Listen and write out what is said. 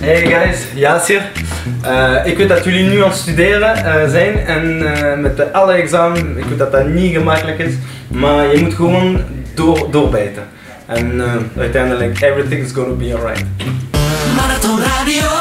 Hey guys, Jaas hier. Eh, ik weet dat jullie nu aan het studeren eh, zijn en eh, met alle examen, ik weet dat dat niet gemakkelijk is, maar je moet gewoon door, doorbijten. En uiteindelijk, everything is gonna be alright. Marathon Radio.